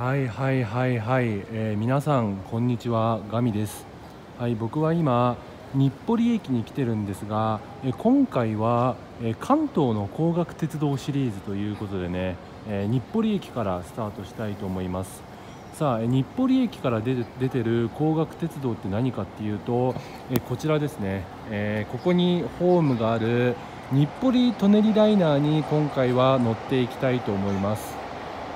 はいはいはいはい、えー、皆さんこんにちは。ガミです。はい僕は今日暮里駅に来てるんですが、え、今回は、え、関東の高額鉄道シリーズということでね、え日暮里駅からスタートしたいと思います。さあ日暮里駅から出て出てる高額鉄道って何かっていうと、えこちらですね、えここにホームがある日暮里舎人ライナーに今回は乗っていきたいと思います。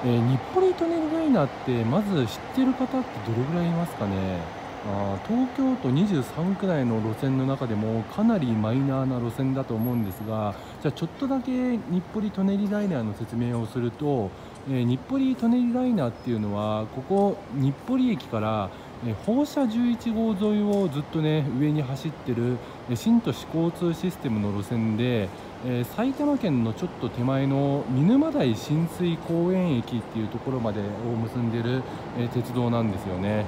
えー、日暮里舎人ライナーってまず知ってる方ってどれぐらいいますかね？あ東京都23区内の路線の中でもかなりマイナーな路線だと思うんですがじゃあちょっとだけ日暮里舎人ライナーの説明をすると、えー、日暮里舎人ライナーっていうのはここ日暮里駅から放射11号沿いをずっとね上に走ってる新都市交通システムの路線でえ、埼玉県のちょっと手前の見沼台親水公園駅っていうところまでを結んでる、え、鉄道なんですよね。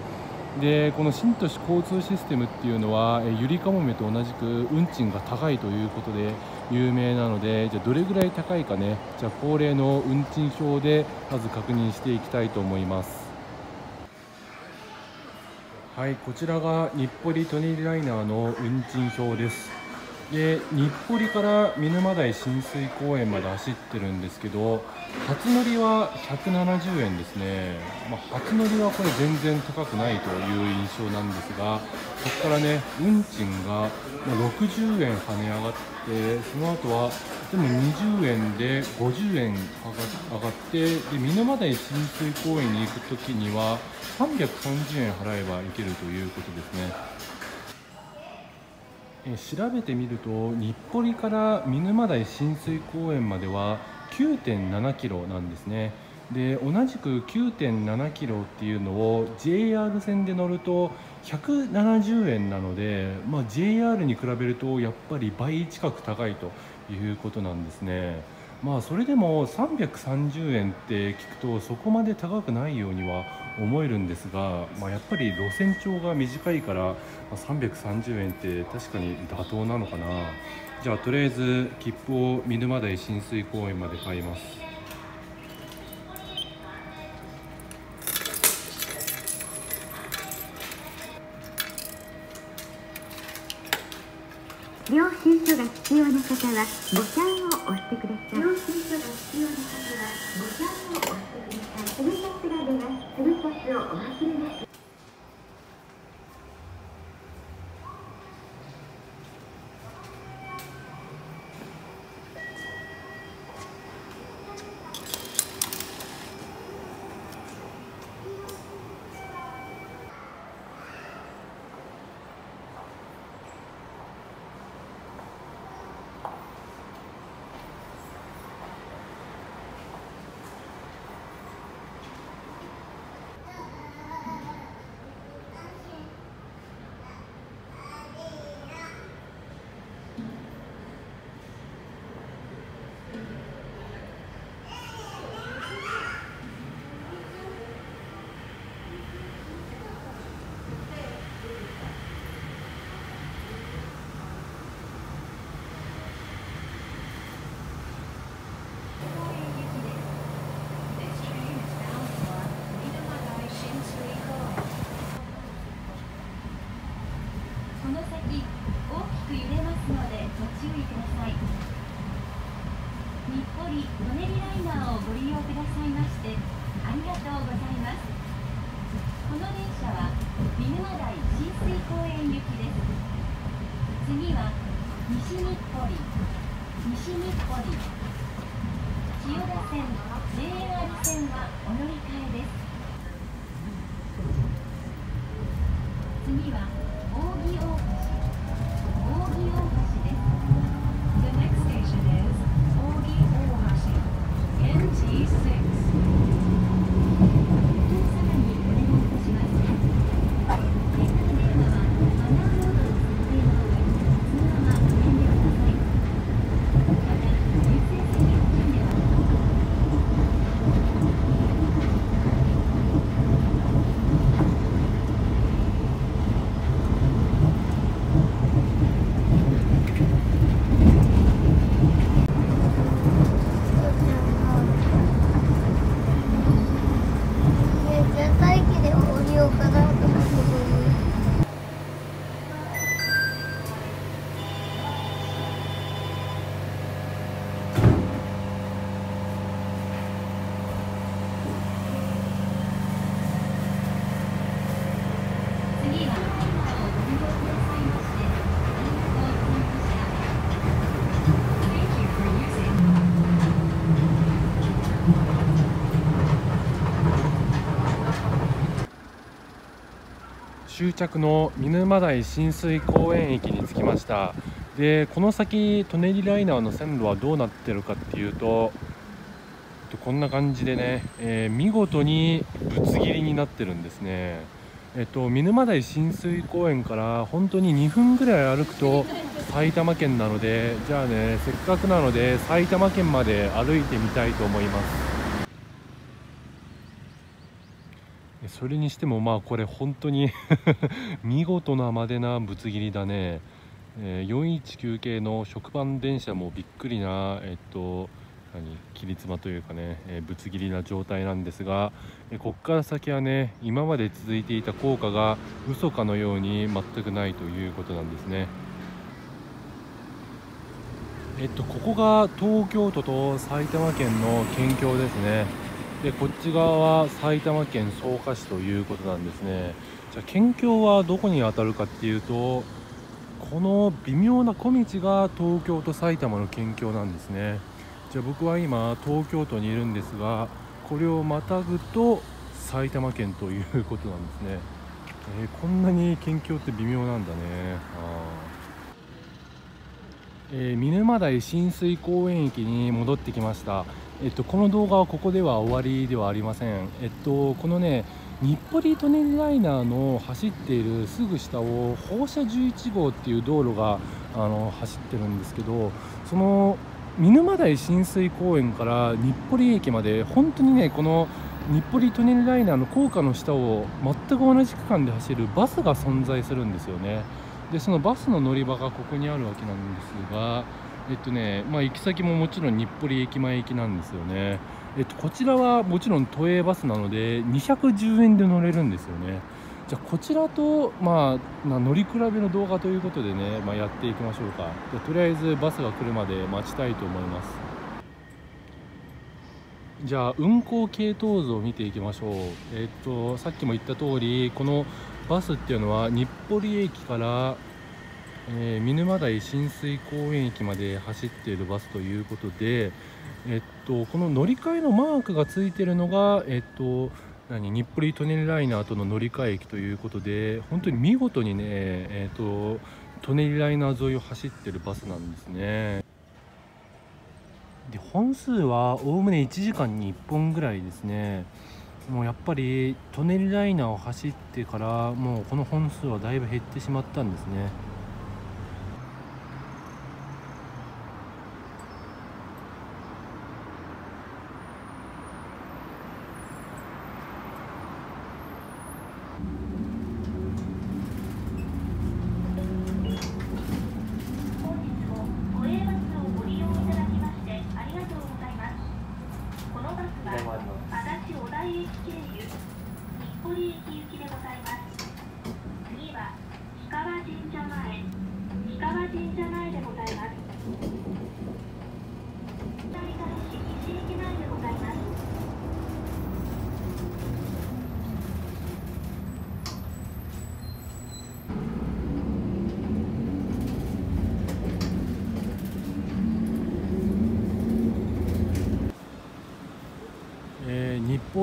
でこの新都市交通システムっていうのは、え、ゆりかもめと同じく運賃が高いということで有名なのでじゃどれぐらい高いかねじゃあ恒例の運賃表でまず確認していきたいと思いますはいこちらが日暮里舎人ライナーの運賃表です。で日暮里から見沼台親水公園まで走ってるんですけど初乗りは170円ですね、まあ、初乗りはこれ全然高くないという印象なんですがそこからね運賃が60円跳ね上がってその後はでも20円で50円上がってで見沼台親水公園に行く時には330円払えば行けるということですね。え調べてみると日暮里から見沼台親水公園までは9.7キロなんですね。で同じく9.7キロっていうのを JR 線で乗ると170円なので、まあ、JR に比べるとやっぱり倍近く高いということなんですね。まあそれでも330円って聞くとそこまで高くないようには思えるんですが、まあ、やっぱり路線長が短いから330円って確かに妥当なのかなじゃあとりあえず切符を見沼台親水公園まで買います領収書が必要な方はボタンを押してください。領収書が必要な方はボタンを押してください。すぐシャスが出ます。すぐシャスをお忘れなく。次は西日暮里西日暮里千代田線 JR 線はお乗り換えです。次は扇大橋扇大橋です The next station is 扇大橋 NT6 は終着の見沼台親水公園駅に着きました。でこの先舎人ライナーの線路はどうなってるかっていうとこんな感じでね、えー、見事にぶつ切りになってるんですね。えっと見沼台親水公園から本当に2分ぐらい歩くと埼玉県なのでじゃあねせっかくなので埼玉県まで歩いてみたいと思います。それにしてもまあこれ本当に 見事なまでなぶつ切りだね、えー、419系の食パン電車もびっくりなえっと何切り妻というかね、えー、ぶつ切りな状態なんですが、えー、ここから先はね今まで続いていた効果が嘘かのように全くないということなんですね。えっと、ここが東京都と埼玉県の県境ですねでこっち側は埼玉県草加市ということなんですね。じゃあ県境はどこに当たるかっていうとこの微妙な小道が東京と埼玉の県境なんですね。じゃあ僕は今東京都にいるんですがこれをまたぐと埼玉県ということなんですね、えー、こんなに県境って微妙なんだね。えー、見沼台親水公園駅に戻ってきました、えっと、この動画はここでは終わりではありません、えっと、このね日暮里舎人ライナーの走っているすぐ下を放射11号っていう道路があの走ってるんですけどその見沼台親水公園から日暮里駅まで本当にねこの日暮里舎人ライナーの高架の下を全く同じ区間で走るバスが存在するんですよね。でそのバスの乗り場がここにあるわけなんですがえっとねまあ、行き先ももちろん日暮里駅前行きなんですよね、えっと、こちらはもちろん都営バスなので210円で乗れるんですよね。じゃあこちらと、まあ、乗り比べの動画ということでね、まあ、やっていきましょうか。じゃとりあえずバスが来るまで待ちたいと思います。じゃあ運行系統図を見ていきましょう。えっとさっきも言った通りこのバスっていうのは日暮里駅から、えー、見沼台親水公園駅まで走っているバスということでえっとこの乗り換えのマークがついているのがえっと何日暮里舎人ライナーとの乗り換え駅ということで本当に見事にね、えーと、舎人ライナー沿いを走っているバスなんですね。で本数はおおむね1時間に1本ぐらいですね。もうやっぱり舎人ライナーを走ってからもうこの本数はだいぶ減ってしまったんですね。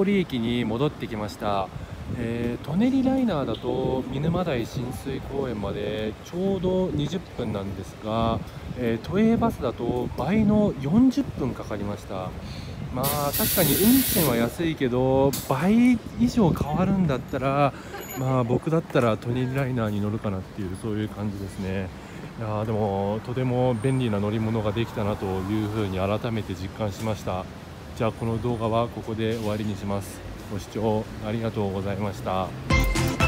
通駅に戻ってきました、えー、舎人ライナーだと見沼台親水公園までちょうど20分なんですが、えー、都営バスだと倍の40分かかりました。まあ確かに運賃は安いけど倍以上変わるんだったらまあ僕だったら舎人ライナーに乗るかなっていうそういう感じですね。いやでもとても便利な乗り物ができたなというふうに改めて実感しました。じゃあこの動画はここで終わりにします。ご視聴ありがとうございました。